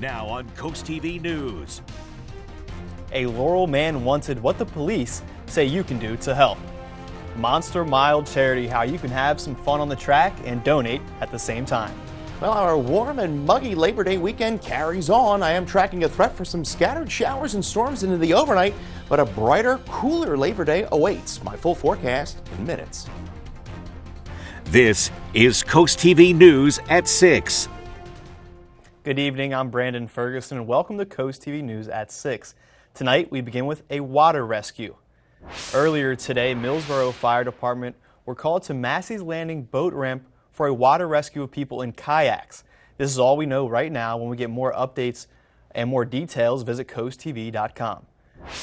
Now on Coast TV News. A Laurel man wanted what the police say you can do to help. Monster Mile Charity, how you can have some fun on the track and donate at the same time. Well, our warm and muggy Labor Day weekend carries on. I am tracking a threat for some scattered showers and storms into the overnight, but a brighter, cooler Labor Day awaits. My full forecast in minutes. This is Coast TV News at 6. Good evening, I'm Brandon Ferguson, and welcome to Coast TV News at 6. Tonight, we begin with a water rescue. Earlier today, Millsboro Fire Department were called to Massey's Landing boat ramp for a water rescue of people in kayaks. This is all we know right now. When we get more updates and more details, visit coasttv.com.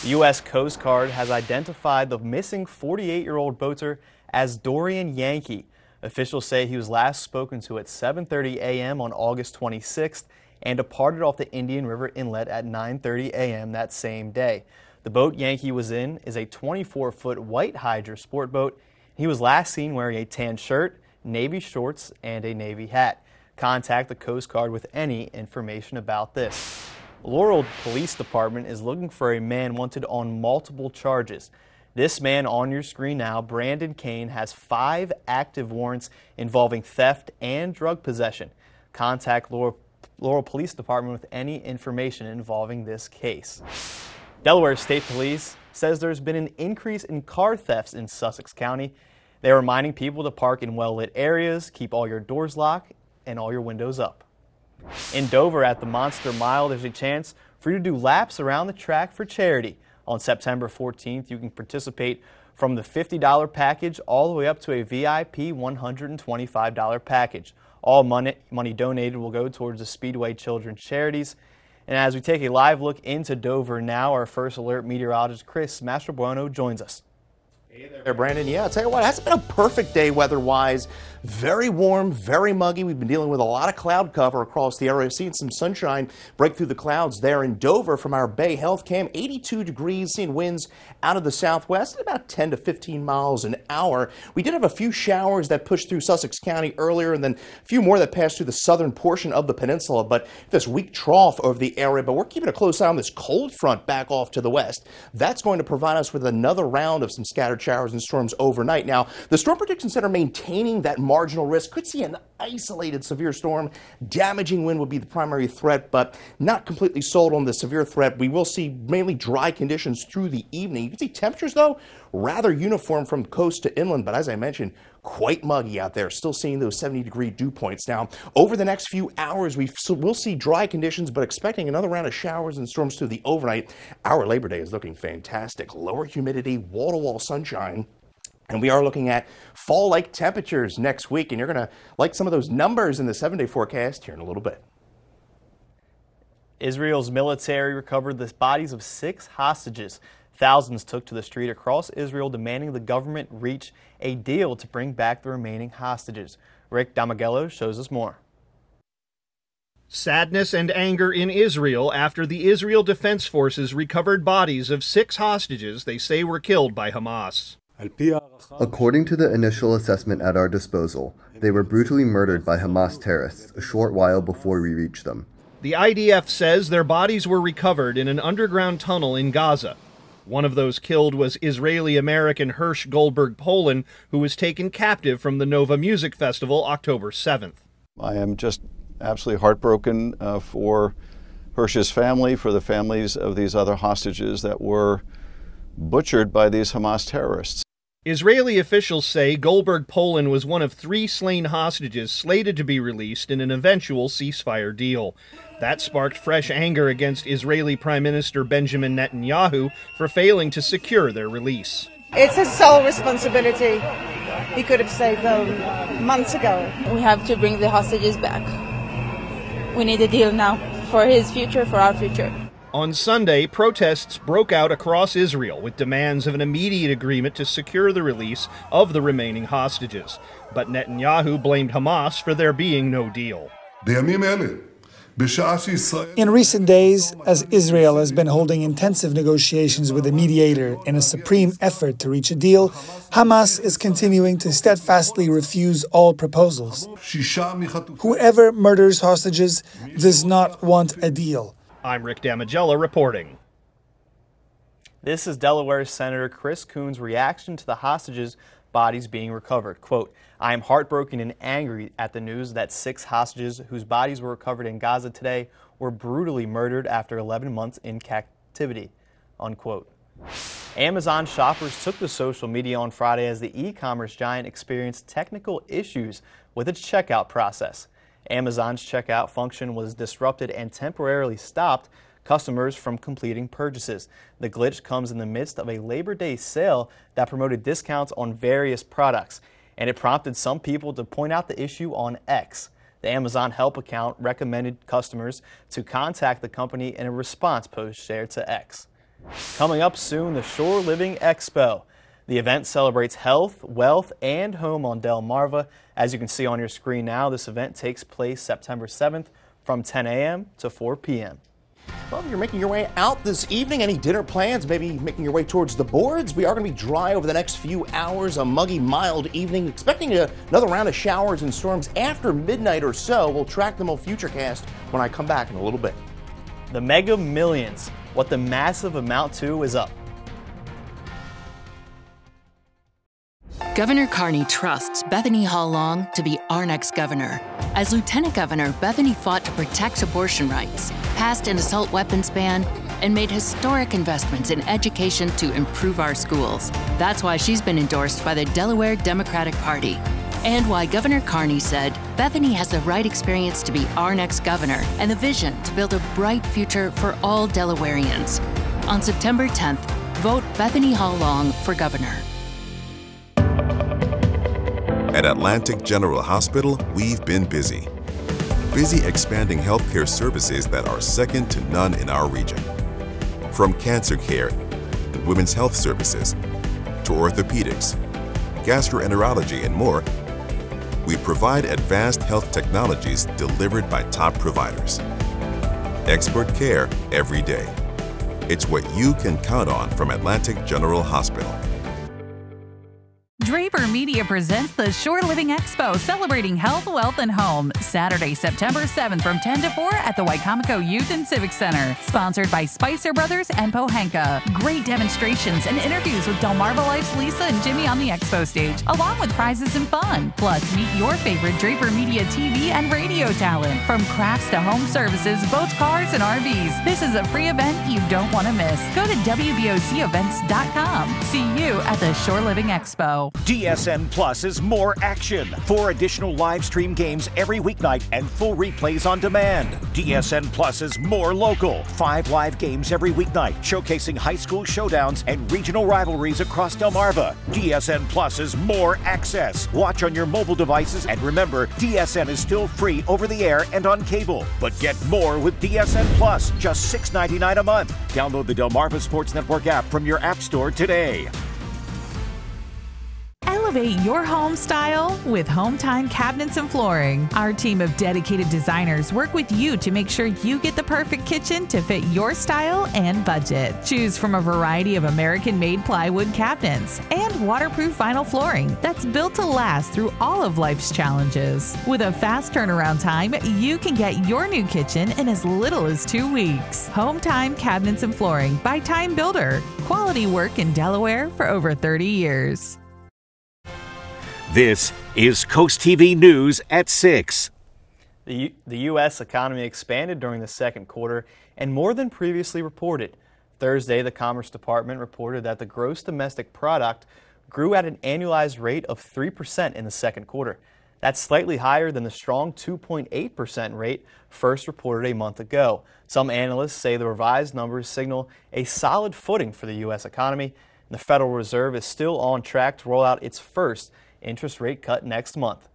The U.S. Coast Guard has identified the missing 48 year old boater as Dorian Yankee. Officials say he was last spoken to at 7:30 a.m. on August 26th and departed off the Indian River Inlet at 9:30 a.m. that same day. The boat Yankee was in is a 24-foot white Hydra sport boat. He was last seen wearing a tan shirt, navy shorts, and a navy hat. Contact the Coast Guard with any information about this. Laurel Police Department is looking for a man wanted on multiple charges. This man on your screen now, Brandon Kane, has five active warrants involving theft and drug possession. Contact Laurel, Laurel Police Department with any information involving this case. Delaware State Police says there's been an increase in car thefts in Sussex County. They're reminding people to park in well lit areas, keep all your doors locked, and all your windows up. In Dover at the Monster Mile, there's a chance for you to do laps around the track for charity. On September 14th, you can participate from the $50 package all the way up to a VIP $125 package. All money, money donated will go towards the Speedway Children's Charities. And as we take a live look into Dover now, our first alert meteorologist Chris Mastrobuono joins us. Hey there, Brandon. Yeah, I'll tell you what, it hasn't been a perfect day weather-wise. Very warm, very muggy. We've been dealing with a lot of cloud cover across the area. Seeing some sunshine break through the clouds there in Dover from our Bay Health Cam. 82 degrees, seeing winds out of the southwest at about 10 to 15 miles an hour. We did have a few showers that pushed through Sussex County earlier and then a few more that passed through the southern portion of the peninsula. But this weak trough over the area. But we're keeping a close eye on this cold front back off to the west. That's going to provide us with another round of some scattered showers and storms overnight. Now, the Storm Prediction Center maintaining that marginal risk. Could see an isolated severe storm. Damaging wind would be the primary threat, but not completely sold on the severe threat. We will see mainly dry conditions through the evening. You can see temperatures, though, rather uniform from coast to inland, but as I mentioned, quite muggy out there. Still seeing those 70 degree dew points. Now, over the next few hours, we will see dry conditions, but expecting another round of showers and storms through the overnight. Our Labor Day is looking fantastic. Lower humidity, wall to wall sunshine. And we are looking at fall like temperatures next week, and you're going to like some of those numbers in the seven day forecast here in a little bit. Israel's military recovered the bodies of six hostages. Thousands took to the street across Israel demanding the government reach a deal to bring back the remaining hostages. Rick Damigella shows us more. Sadness and anger in Israel after the Israel Defense Forces recovered bodies of six hostages they say were killed by Hamas. According to the initial assessment at our disposal, they were brutally murdered by Hamas terrorists a short while before we reached them. The IDF says their bodies were recovered in an underground tunnel in Gaza. One of those killed was Israeli American Hersh Goldberg Polin, who was taken captive from the Nova Music Festival October 7th. I am just absolutely heartbroken uh, for Hersh's family, for the families of these other hostages that were butchered by these Hamas terrorists. Israeli officials say Goldberg Polin was one of three slain hostages slated to be released in an eventual ceasefire deal. That sparked fresh anger against Israeli Prime Minister Benjamin Netanyahu for failing to secure their release. It's his sole responsibility. He could have saved them months ago. We have to bring the hostages back. We need a deal now for his future, for our future. On Sunday, protests broke out across Israel with demands of an immediate agreement to secure the release of the remaining hostages. But Netanyahu blamed Hamas for there being no deal. In recent days, as Israel has been holding intensive negotiations with a mediator in a supreme effort to reach a deal, Hamas is continuing to steadfastly refuse all proposals. Whoever murders hostages does not want a deal. I'm Rick Damigella reporting. This is Delaware Senator Chris Coons' reaction to the hostages' bodies being recovered. Quote, I am heartbroken and angry at the news that six hostages whose bodies were recovered in Gaza today were brutally murdered after 11 months in captivity. Unquote. Amazon shoppers took to social media on Friday as the e-commerce giant experienced technical issues with its checkout process. Amazon's checkout function was disrupted and temporarily stopped customers from completing purchases. The glitch comes in the midst of a Labor Day sale that promoted discounts on various products, and it prompted some people to point out the issue on X. The Amazon Help account recommended customers to contact the company in a response post shared to X. Coming up soon, the Shore Living Expo. The event celebrates health, wealth, and home on Delmarva. As you can see on your screen now, this event takes place September 7th from 10 a.m. to 4 p.m. Well, you're making your way out this evening. Any dinner plans? Maybe making your way towards the boards? We are going to be dry over the next few hours. A muggy, mild evening. Expecting a, another round of showers and storms after midnight or so. We'll track them on Futurecast when I come back in a little bit. The Mega Millions. What the massive amount to is up. Governor Carney trusts Bethany Hall Long to be our next governor. As Lieutenant Governor, Bethany fought to protect abortion rights, passed an assault weapons ban, and made historic investments in education to improve our schools. That's why she's been endorsed by the Delaware Democratic Party. And why Governor Carney said Bethany has the right experience to be our next governor and the vision to build a bright future for all Delawareans. On September 10th, vote Bethany Hall Long for governor. At Atlantic General Hospital, we've been busy. Busy expanding healthcare services that are second to none in our region. From cancer care and women's health services to orthopedics, gastroenterology, and more, we provide advanced health technologies delivered by top providers. Expert care every day. It's what you can count on from Atlantic General Hospital. Draper Media presents the Shore Living Expo celebrating health, wealth, and home. Saturday, September 7th from 10 to 4 at the Wicomico Youth and Civic Center. Sponsored by Spicer Brothers and Pohanka. Great demonstrations and interviews with Delmarva Life's Lisa and Jimmy on the expo stage, along with prizes and fun. Plus, meet your favorite Draper Media TV and radio talent. From crafts to home services, boats, cars, and RVs. This is a free event you don't want to miss. Go to WBOCevents.com. See you at the Shore Living Expo. DSN Plus is more action. Four additional live stream games every weeknight and full replays on demand. DSN Plus is more local. Five live games every weeknight, showcasing high school showdowns and regional rivalries across Delmarva. DSN Plus is more access. Watch on your mobile devices and remember, DSN is still free over the air and on cable. But get more with DSN Plus, just $6.99 a month. Download the Delmarva Sports Network app from your app store today. Elevate your home style with Home Time Cabinets and Flooring. Our team of dedicated designers work with you to make sure you get the perfect kitchen to fit your style and budget. Choose from a variety of American made plywood cabinets and waterproof vinyl flooring that's built to last through all of life's challenges. With a fast turnaround time, you can get your new kitchen in as little as two weeks. Home Time Cabinets and Flooring by Time Builder. Quality work in Delaware for over 30 years. This is Coast TV News at 6. The, U- the U.S. economy expanded during the second quarter and more than previously reported. Thursday, the Commerce Department reported that the gross domestic product grew at an annualized rate of 3% in the second quarter. That's slightly higher than the strong 2.8% rate first reported a month ago. Some analysts say the revised numbers signal a solid footing for the U.S. economy. And the Federal Reserve is still on track to roll out its first interest rate cut next month.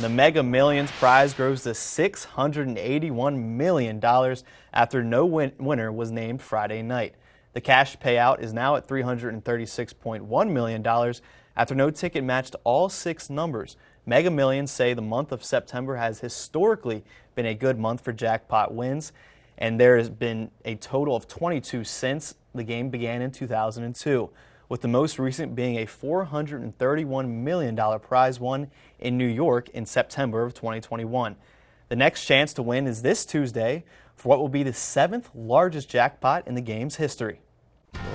The Mega Millions prize grows to $681 million after no win- winner was named Friday night. The cash payout is now at $336.1 million after no ticket matched all six numbers. Mega Millions say the month of September has historically been a good month for jackpot wins, and there has been a total of 22 since the game began in 2002, with the most recent being a $431 million prize won in New York in September of 2021. The next chance to win is this Tuesday for what will be the seventh largest jackpot in the game's history.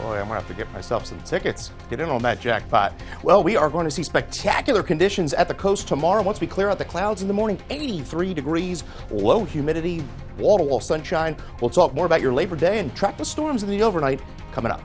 Boy, I'm gonna have to get myself some tickets. Get in on that jackpot. Well, we are going to see spectacular conditions at the coast tomorrow. Once we clear out the clouds in the morning, 83 degrees, low humidity, wall-to-wall sunshine. We'll talk more about your Labor Day and track the storms in the overnight coming up.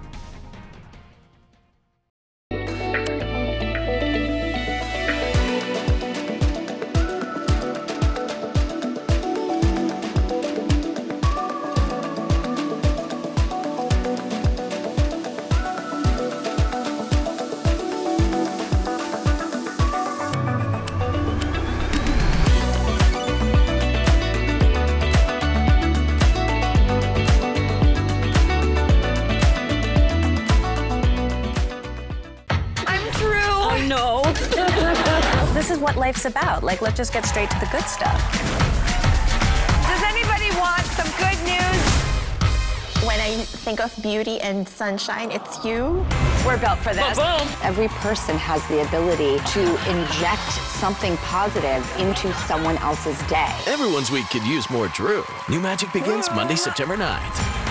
Just get straight to the good stuff. Does anybody want some good news? When I think of beauty and sunshine, it's you. We're built for this. Every person has the ability to inject something positive into someone else's day. Everyone's week could use more Drew. New Magic begins Monday, September 9th.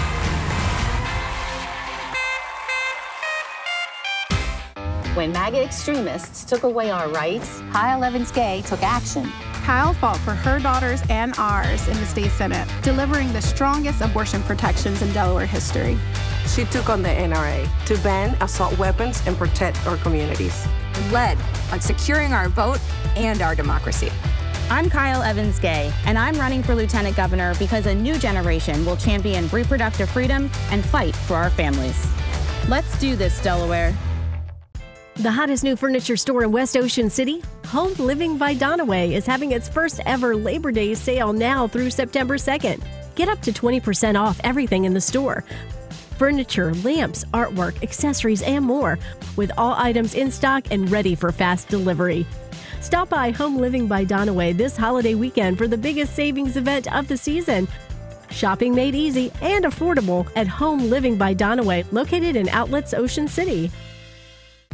When MAGA extremists took away our rights, Kyle Evans Gay took action. Kyle fought for her daughters and ours in the state senate, delivering the strongest abortion protections in Delaware history. She took on the NRA to ban assault weapons and protect our communities. Led on securing our vote and our democracy. I'm Kyle Evans Gay, and I'm running for lieutenant governor because a new generation will champion reproductive freedom and fight for our families. Let's do this, Delaware. The hottest new furniture store in West Ocean City, Home Living by Donaway, is having its first ever Labor Day sale now through September 2nd. Get up to 20% off everything in the store furniture, lamps, artwork, accessories, and more, with all items in stock and ready for fast delivery. Stop by Home Living by Donaway this holiday weekend for the biggest savings event of the season. Shopping made easy and affordable at Home Living by Donaway, located in Outlets Ocean City.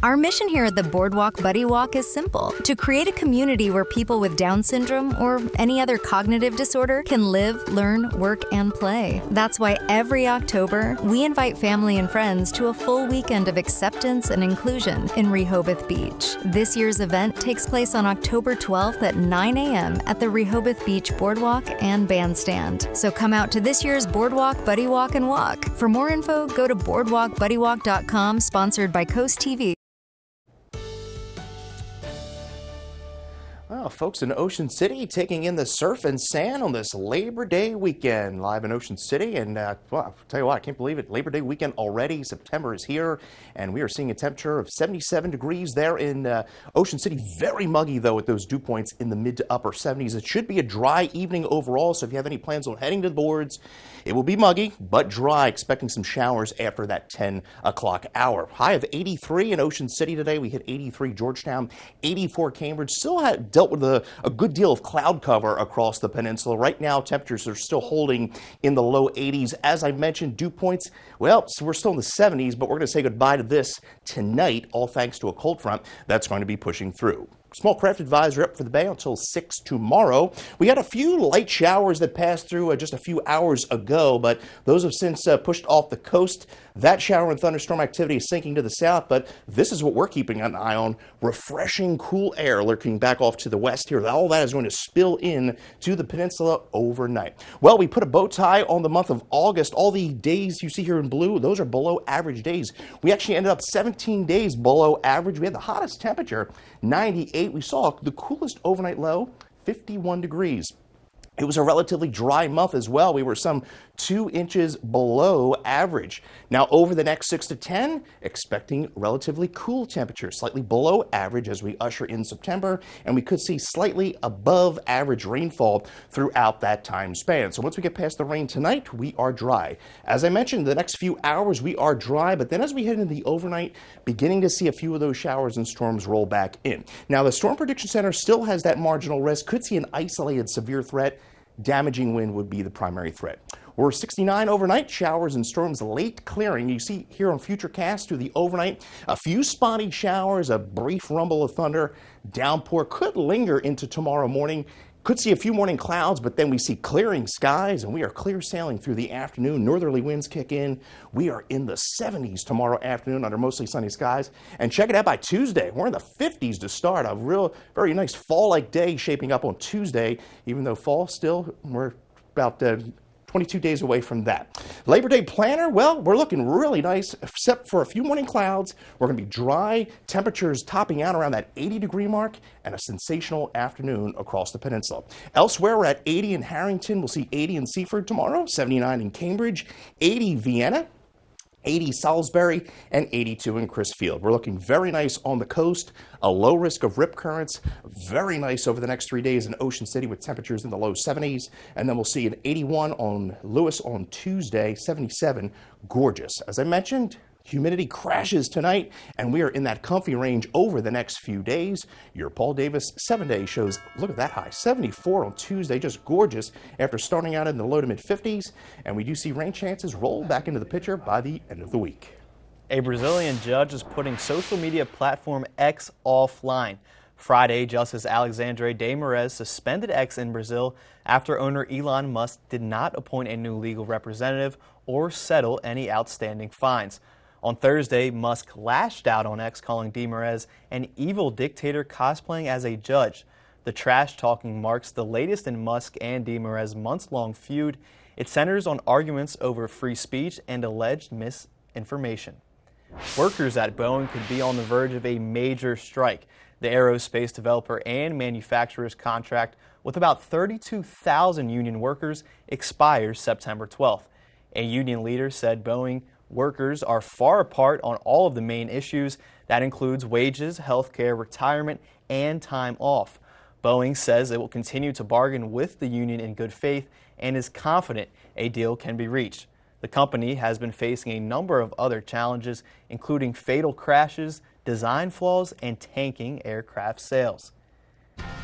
Our mission here at the Boardwalk Buddy Walk is simple to create a community where people with Down syndrome or any other cognitive disorder can live, learn, work, and play. That's why every October, we invite family and friends to a full weekend of acceptance and inclusion in Rehoboth Beach. This year's event takes place on October 12th at 9 a.m. at the Rehoboth Beach Boardwalk and Bandstand. So come out to this year's Boardwalk Buddy Walk and Walk. For more info, go to boardwalkbuddywalk.com, sponsored by Coast TV. Folks in Ocean City taking in the surf and sand on this Labor Day weekend. Live in Ocean City. And, uh, well, I'll tell you what, I can't believe it. Labor Day weekend already. September is here. And we are seeing a temperature of 77 degrees there in uh, Ocean City. Very muggy, though, with those dew points in the mid to upper 70s. It should be a dry evening overall. So if you have any plans on heading to the boards, it will be muggy, but dry. Expecting some showers after that 10 o'clock hour. High of 83 in Ocean City today. We hit 83 Georgetown, 84 Cambridge. Still had dealt with a, a good deal of cloud cover across the peninsula. Right now, temperatures are still holding in the low 80s. As I mentioned, dew points, well, so we're still in the 70s, but we're going to say goodbye to this tonight, all thanks to a cold front that's going to be pushing through. Small craft advisory up for the bay until 6 tomorrow. We had a few light showers that passed through uh, just a few hours ago, but those have since uh, pushed off the coast. That shower and thunderstorm activity is sinking to the south, but this is what we're keeping an eye on. Refreshing, cool air lurking back off to the west here. All that is going to spill in to the peninsula overnight. Well, we put a bow tie on the month of August. All the days you see here in blue, those are below average days. We actually ended up 17 days below average. We had the hottest temperature, 98. We saw the coolest overnight low, 51 degrees. It was a relatively dry month as well. We were some two inches below average. Now, over the next six to 10, expecting relatively cool temperatures, slightly below average as we usher in September, and we could see slightly above average rainfall throughout that time span. So once we get past the rain tonight, we are dry. As I mentioned, the next few hours we are dry, but then as we head into the overnight, beginning to see a few of those showers and storms roll back in. Now, the Storm Prediction Center still has that marginal risk, could see an isolated severe threat damaging wind would be the primary threat. We're 69 overnight, showers and storms late clearing. You see here on Futurecast through the overnight, a few spotty showers, a brief rumble of thunder. Downpour could linger into tomorrow morning. Could see a few morning clouds, but then we see clearing skies and we are clear sailing through the afternoon. Northerly winds kick in. We are in the 70s tomorrow afternoon under mostly sunny skies. And check it out by Tuesday. We're in the 50s to start. A real, very nice fall like day shaping up on Tuesday, even though fall still, we're about uh, 22 days away from that. Labor Day planner, well, we're looking really nice, except for a few morning clouds. We're going to be dry, temperatures topping out around that 80 degree mark, and a sensational afternoon across the peninsula. Elsewhere, we're at 80 in Harrington. We'll see 80 in Seaford tomorrow, 79 in Cambridge, 80 Vienna, 80 Salisbury, and 82 in Crisfield. We're looking very nice on the coast, a low risk of rip currents, very nice over the next three days in Ocean City with temperatures in the low 70s, and then we'll see an 81 on Lewes on Tuesday, 77, gorgeous. As I mentioned, Humidity crashes tonight, and we are in that comfy range over the next few days. Your Paul Davis seven day shows, look at that high, 74 on Tuesday, just gorgeous after starting out in the low to mid 50s. And we do see rain chances roll back into the picture by the end of the week. A Brazilian judge is putting social media platform X offline. Friday, Justice Alexandre de Moraes suspended X in Brazil after owner Elon Musk did not appoint a new legal representative or settle any outstanding fines. On Thursday, Musk lashed out on X, calling de Moraes an evil dictator cosplaying as a judge. The trash talking marks the latest in Musk and de Moraes' months long feud. It centers on arguments over free speech and alleged misinformation. Workers at Boeing could be on the verge of a major strike. The aerospace developer and manufacturer's contract with about 32,000 union workers expires September 12th. A union leader said Boeing workers are far apart on all of the main issues. That includes wages, health care, retirement, and time off. Boeing says it will continue to bargain with the union in good faith and is confident a deal can be reached. The company has been facing a number of other challenges, including fatal crashes, design flaws, and tanking aircraft sales.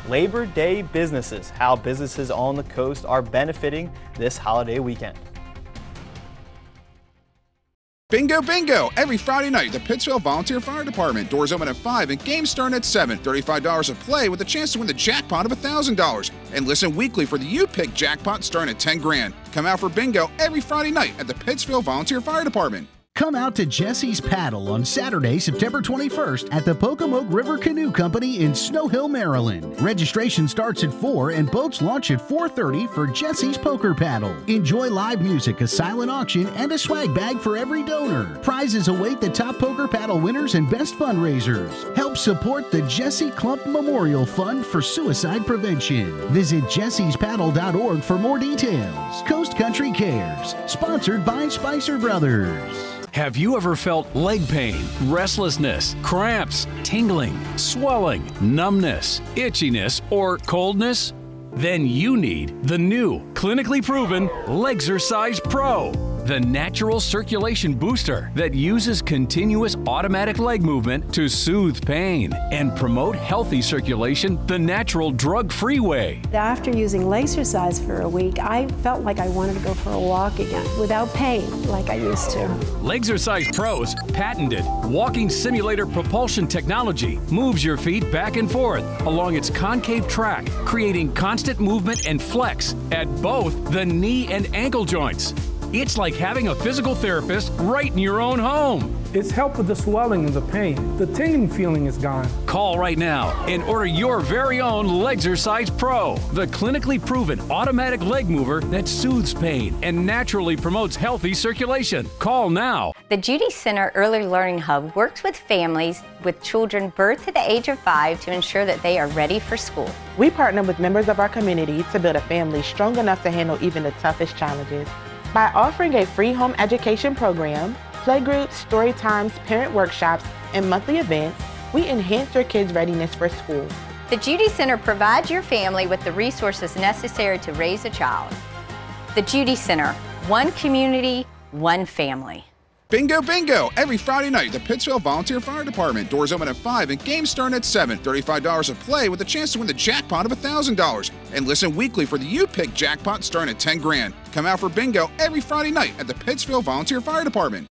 Labor Day businesses, how businesses on the coast are benefiting this holiday weekend. Bingo Bingo! Every Friday night, the Pittsville Volunteer Fire Department. Doors open at 5 and games start at 7. $35 a play with a chance to win the jackpot of $1,000. And listen weekly for the You Pick jackpot starting at 10 grand. Come out for bingo every Friday night at the Pittsville Volunteer Fire Department. Come out to Jesse's Paddle on Saturday, September 21st at the Pocomoke River Canoe Company in Snow Hill, Maryland. Registration starts at 4 and boats launch at 4:30 for Jesse's Poker Paddle. Enjoy live music, a silent auction, and a swag bag for every donor. Prizes await the top poker paddle winners and best fundraisers. Help support the Jesse Klump Memorial Fund for Suicide Prevention. Visit jessespaddle.org for more details. Coast Country Cares, sponsored by Spicer Brothers. Have you ever felt leg pain, restlessness, cramps, tingling, swelling, numbness, itchiness, or coldness? Then you need the new, clinically proven Legxercise Pro the natural circulation booster that uses continuous automatic leg movement to soothe pain and promote healthy circulation the natural drug free way. After using Legxercise for a week, I felt like I wanted to go for a walk again without pain like I used to. Legxercise Pro's patented walking simulator propulsion technology moves your feet back and forth along its concave track, creating constant movement and flex at both the knee and ankle joints. It's like having a physical therapist right in your own home. It's helped with the swelling and the pain. The tingling feeling is gone. Call right now and order your very own Legxercise Pro, the clinically proven automatic leg mover that soothes pain and naturally promotes healthy circulation. Call now. The Judy Center Early Learning Hub works with families with children birth to the age of five to ensure that they are ready for school. We partner with members of our community to build a family strong enough to handle even the toughest challenges. By offering a free home education program, playgroups, story times, parent workshops, and monthly events, we enhance your kids' readiness for school. The Judy Center provides your family with the resources necessary to raise a child. The Judy Center, one community, one family. Bingo Bingo every Friday night the Pittsville Volunteer Fire Department. Doors open at 5 and games start at 7. $35 a play with a chance to win the jackpot of $1,000. And listen weekly for the You Pick jackpot starting at 10 grand. Come out for bingo every Friday night at the Pittsville Volunteer Fire Department.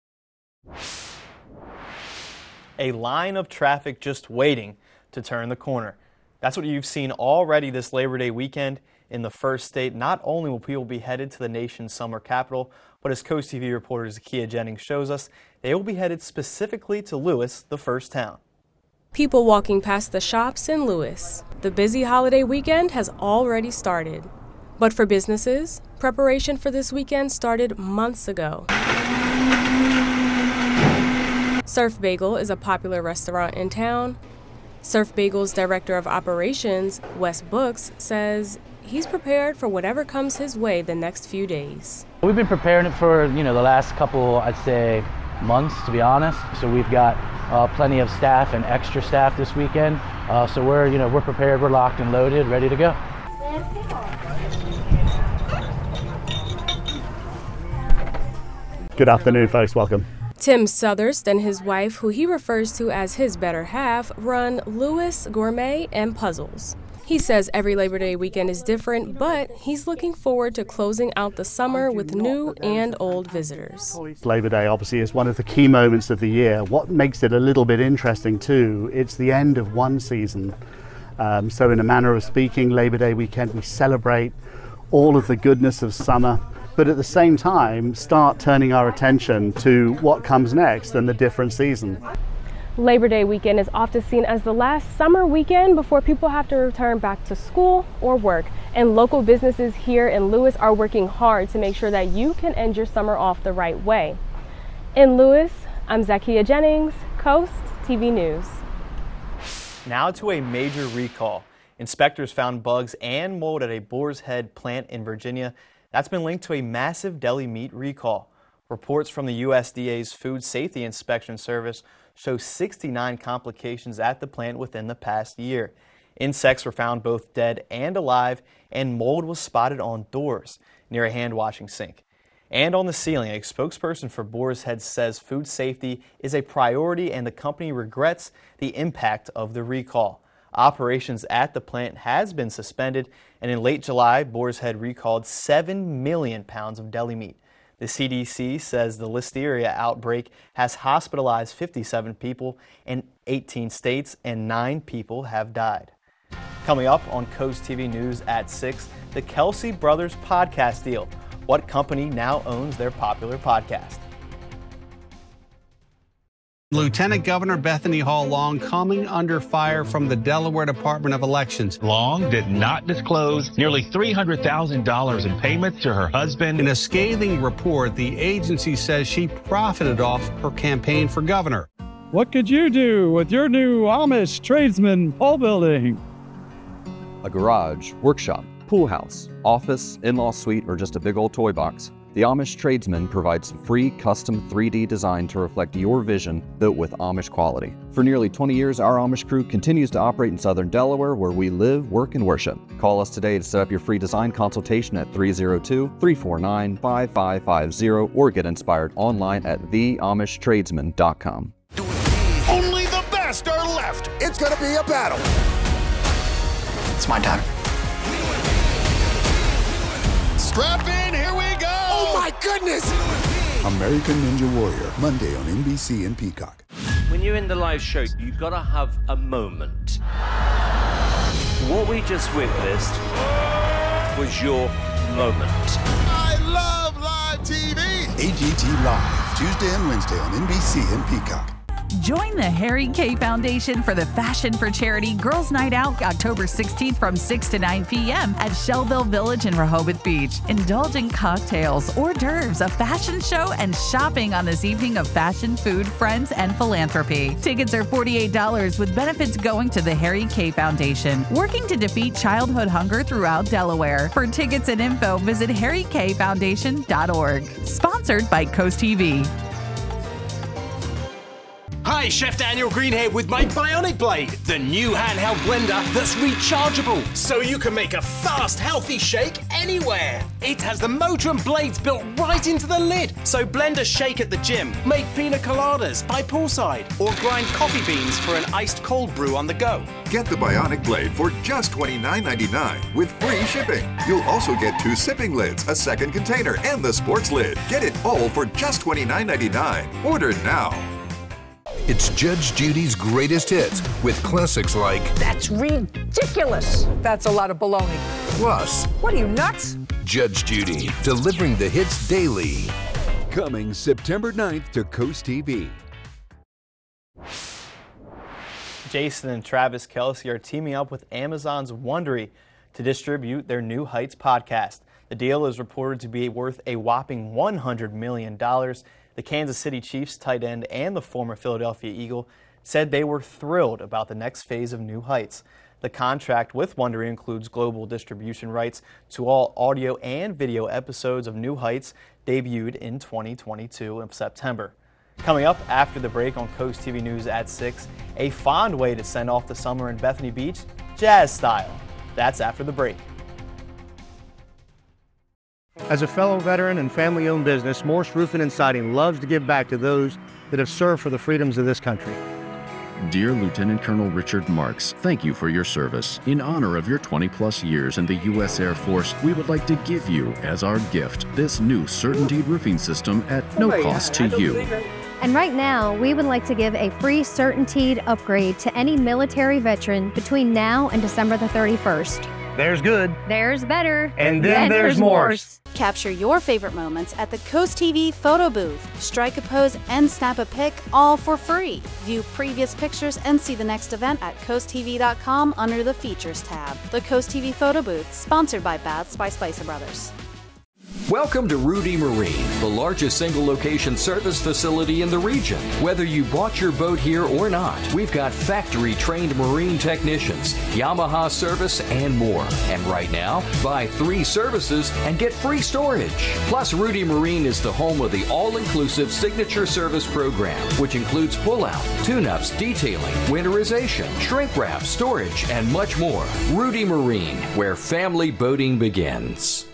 A line of traffic just waiting to turn the corner. That's what you've seen already this Labor Day weekend in the first state. Not only will people be headed to the nation's summer capital, but as Coast TV reporter Zakia Jennings shows us, they will be headed specifically to Lewes, the first town. People walking past the shops in Lewes. The busy holiday weekend has already started. But for businesses, preparation for this weekend started months ago. Surf Bagel is a popular restaurant in town. Surf Bagel's director of operations, Wes Books, says he's prepared for whatever comes his way the next few days. We've been preparing it for, you know, the last couple, I'd say, months, to be honest. So we've got uh, plenty of staff and extra staff this weekend. Uh, so we're, you know, we're prepared, we're locked and loaded, ready to go. Good afternoon, folks. Welcome. Tim Southerst and his wife, who he refers to as his better half, run Lewes Gourmet and Puzzles. He says every Labor Day weekend is different, but he's looking forward to closing out the summer with new and old visitors. Labor Day obviously is one of the key moments of the year. What makes it a little bit interesting too, it's the end of one season. Um, so, in a manner of speaking, Labor Day weekend, we celebrate all of the goodness of summer, but at the same time, start turning our attention to what comes next and the different season. Labor Day weekend is often seen as the last summer weekend before people have to return back to school or work. And local businesses here in Lewes are working hard to make sure that you can end your summer off the right way. In Lewes, I'm Zakia Jennings, Coast TV News. Now to a major recall. Inspectors found bugs and mold at a Boar's Head plant in Virginia. That's been linked to a massive deli meat recall. Reports from the USDA's Food Safety Inspection Service show 69 complications at the plant within the past year. Insects were found both dead and alive, and mold was spotted on doors near a hand washing sink. And on the ceiling, a spokesperson for Boar's Head says food safety is a priority and the company regrets the impact of the recall. Operations at the plant has been suspended, and in late July, Boar's Head recalled 7 million pounds of deli meat. The CDC says the listeria outbreak has hospitalized 57 people in 18 states and 9 people have died. Coming up on Coast TV News at 6, the Kelce Brothers podcast deal. What company now owns their popular podcast? Lieutenant Governor Bethany Hall Long coming under fire from the Delaware Department of Elections. Long did not disclose nearly $300,000 in payments to her husband. In a scathing report, the agency says she profited off her campaign for governor. What could you do with your new Amish tradesman pole building? A garage, workshop, pool house, office, in law suite, or just a big old toy box. The Amish Tradesman provides free custom 3D design to reflect your vision built with Amish quality. For nearly 20 years, our Amish crew continues to operate in southern Delaware where we live, work, and worship. Call us today to set up your free design consultation at 302 349 5550 or get inspired online at theamishtradesman.com. Only the best are left. It's going to be a battle. It's my time. Strap in, here we go! My goodness! American Ninja Warrior, Monday on NBC and Peacock. When you're in the live show, you've got to have a moment. What we just witnessed was your moment. I love live TV! AGT Live, Tuesday and Wednesday on NBC and Peacock. Join the Harry K Foundation for the Fashion for Charity Girls Night Out October 16th from 6 to 9 p.m. at Shellville Village in Rehoboth Beach. Indulge in cocktails, hors d'oeuvres, a fashion show, and shopping on this evening of fashion, food, friends, and philanthropy. Tickets are $48 with benefits going to the Harry K Foundation, working to defeat childhood hunger throughout Delaware. For tickets and info, visit harrykfoundation.org. Sponsored by Coast TV. Hi, Chef Daniel Green here with my Bionic Blade, the new handheld blender that's rechargeable, so you can make a fast, healthy shake anywhere. It has the motor and blades built right into the lid, so blenders shake at the gym, make pina coladas by poolside, or grind coffee beans for an iced cold brew on the go. Get the Bionic Blade for just $29.99 with free shipping. You'll also get two sipping lids, a second container, and the sports lid. Get it all for just $29.99. Order now. It's Judge Judy's greatest hits with classics like That's ridiculous. That's a lot of baloney. Plus. What are you, nuts? Judge Judy, delivering the hits daily. Coming September 9th to Coast TV. Jason and Travis Kelce are teaming up with Amazon's Wondery to distribute their New Heights podcast. The deal is reported to be worth a whopping $100 million. The Kansas City Chiefs tight end and the former Philadelphia Eagle said they were thrilled about the next phase of New Heights. The contract with Wondery includes global distribution rights to all audio and video episodes of New Heights debuted in 2022 in September. Coming up after the break on Coast TV News at 6, a fond way to send off the summer in Bethany Beach, jazz style. That's after the break. As a fellow veteran and family owned business, Morse Roofing and Siding loves to give back to those that have served for the freedoms of this country. Dear Lieutenant Colonel Richard Marks, thank you for your service. In honor of your 20 plus years in the U.S. Air Force, we would like to give you, as our gift, this new CertainTeed roofing system at no cost to you. And right now, we would like to give a free CertainTeed upgrade to any military veteran between now and December the 31st. There's good. There's better. And then there's Morse. Capture your favorite moments at the Coast TV photo booth. Strike a pose and snap a pic, all for free. View previous pictures and see the next event at coasttv.com under the Features tab. The Coast TV photo booth, sponsored by Baths by Spicer Brothers. Welcome to Rudy Marine, the largest single location service facility in the region. Whether you bought your boat here or not, we've got factory trained marine technicians, Yamaha service, and more. And right now, buy three services and get free storage. Plus, Rudy Marine is the home of the all inclusive signature service program, which includes pullout, tune ups, detailing, winterization, shrink wrap, storage, and much more. Rudy Marine, where family boating begins.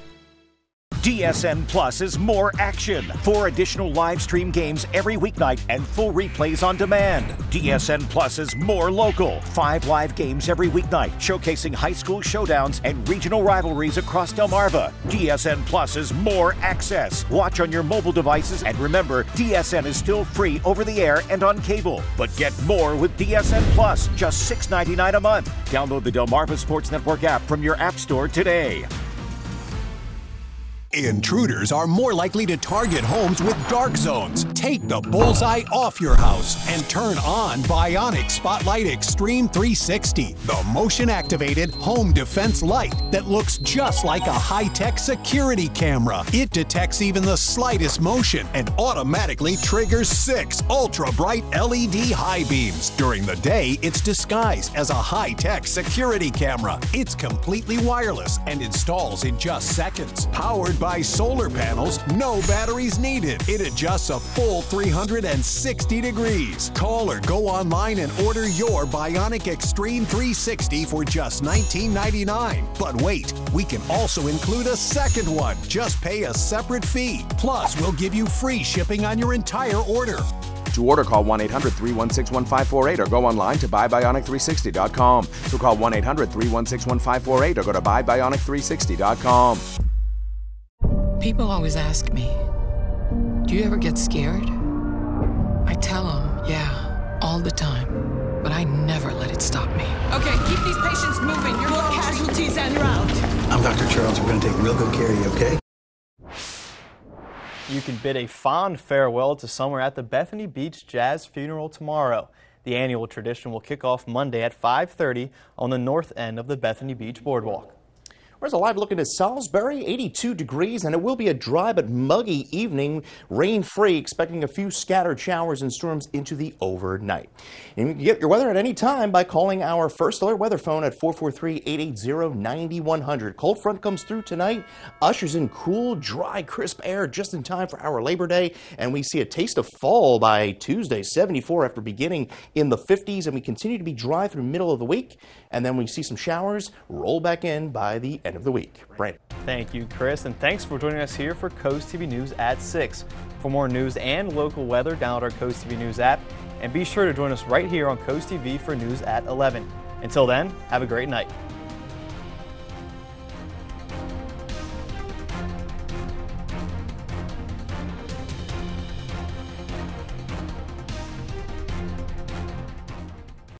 DSN Plus is more action. Four additional live stream games every weeknight and full replays on demand. DSN Plus is more local. Five live games every weeknight, showcasing high school showdowns and regional rivalries across Delmarva. DSN Plus is more access. Watch on your mobile devices and remember, DSN is still free over the air and on cable. But get more with DSN Plus, just $6.99 a month. Download the Delmarva Sports Network app from your app store today. Intruders are more likely to target homes with dark zones. Take the bullseye off your house and turn on Bionic Spotlight Extreme 360, the motion activated home defense light that looks just like a high tech security camera. It detects even the slightest motion and automatically triggers six ultra bright LED high beams. During the day, it's disguised as a high tech security camera. It's completely wireless and installs in just seconds. Powered by solar panels, no batteries needed. It adjusts a full 360 degrees. Call or go online and order your Bionic Extreme 360 for just $19.99. But wait, we can also include a second one. Just pay a separate fee. Plus, we'll give you free shipping on your entire order. To order, call 1 800 316 1548 or go online to buybionic360.com. So call 1 800 316 1548 or go to buybionic360.com. People always ask me, Do you ever get scared? I tell them, yeah, all the time. But I never let it stop me. Okay, keep these patients moving. Your more casualties en route. I'm Dr. Charles. We're going to take real good care of you, okay? You can bid a fond farewell to summer at the Bethany Beach Jazz Funeral tomorrow. The annual tradition will kick off Monday at 5:30 on the north end of the Bethany Beach Boardwalk. Where's a live look into Salisbury? 82 degrees, and it will be a dry but muggy evening, rain free, expecting a few scattered showers and storms into the overnight. And you can get your weather at any time by calling our First Alert weather phone at 443 880 9100. Cold front comes through tonight, ushers in cool, dry, crisp air just in time for our Labor Day, and we see a taste of fall by Tuesday, 74 after beginning in the 50s, and we continue to be dry through middle of the week, and then we see some showers roll back in by the end of the week. Brandon. Thank you, Chris, and thanks for joining us here for Coast TV News at 6. For more news and local weather, download our Coast TV News app, and be sure to join us right here on Coast TV for news at 11. Until then, have a great night.